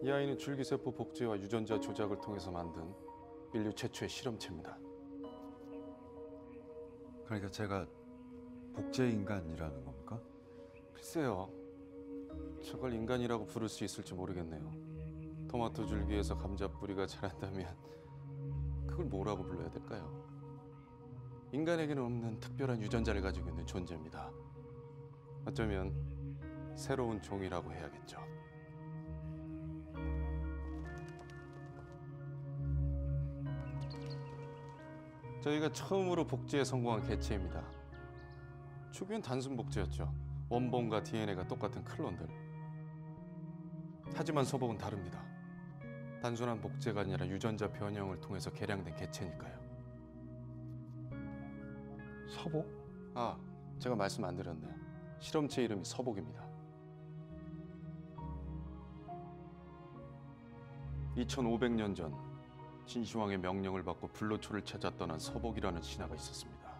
이 아이는 줄기세포 복제와 유전자 조작을 통해서 만든 인류 최초의 실험체입니다. 그러니까 제가 복제 인간이라는 겁니까? 글쎄요. 저걸 인간이라고 부를 수 있을지 모르겠네요. 토마토 줄기에서 감자 뿌리가 자란다면 그걸 뭐라고 불러야 될까요? 인간에게는 없는 특별한 유전자를 가지고 있는 존재입니다. 어쩌면 새로운 종이라고 해야겠죠. 저희가 처음으로 복제에 성공한 개체입니다. 초기엔 단순 복제였죠. 원본과 DNA가 똑같은 클론들. 하지만 서복은 다릅니다. 단순한 복제가 아니라 유전자 변형을 통해서 개량된 개체니까요. 서복? 아, 제가 말씀 안 드렸네요. 실험체 이름이 서복입니다. 2500년 전 진시황의 명령을 받고 불로초를 찾아 떠난 서복이라는 신하가 있었습니다.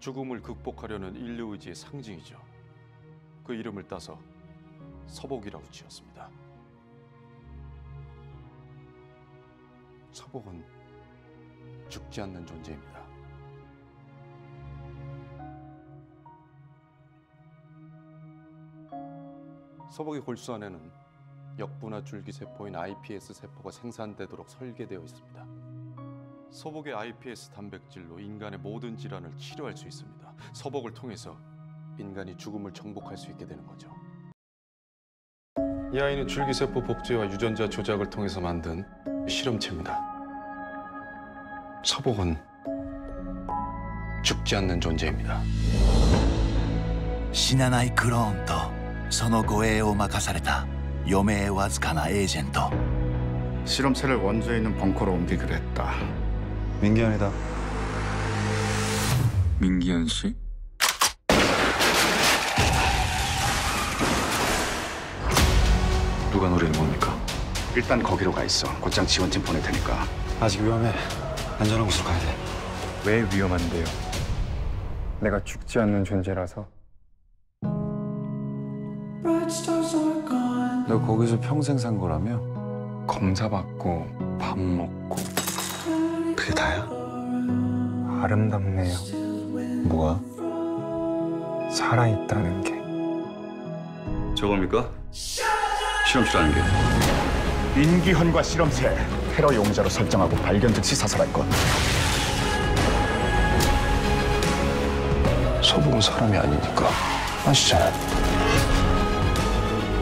죽음을 극복하려는 인류 의지의 상징이죠. 그 이름을 따서 서복이라고 지었습니다. 서복은 죽지 않는 존재입니다. 서복의 골수 안에는 역분화 줄기 세포인 iPS 세포가 생산되도록 설계되어 있습니다. 서복의 iPS 단백질로 인간의 모든 질환을 치료할 수 있습니다. 서복을 통해서 인간이 죽음을 정복할 수 있게 되는 거죠. 이 아이는 줄기세포 복제와 유전자 조작을 통해서 만든 실험체입니다. 서복은 죽지 않는 존재입니다. 死なないクローンとその護衛を任された 余命わずかなエージェント 실험체를 원주에 있는 벙커로 옮기기로 했다. 민기현이다. 민기현 씨? 누가 노리는 겁니까? 일단 거기로 가 있어. 곧장 지원팀 보낼 테니까. 아직 위험해. 안전한 곳으로 가야 돼. 왜 위험한데요? 내가 죽지 않는 존재라서 너 거기서 평생 산 거라며? 검사 받고 밥 먹고 그게 다야? 아름답네요. 뭐가? 살아있다는 게. 저겁니까? 실험실하는 게. 민기현과 실험체 테러 용의자로 설정하고 발견 즉시 사살할 것. 서복은 사람이 아니니까 아시잖아요.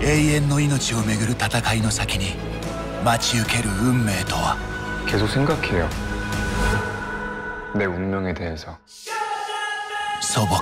永遠の命をめぐる戦いの先に待ち受ける運命とは 계속 생각해요. 내 운명에 대해서. 素朴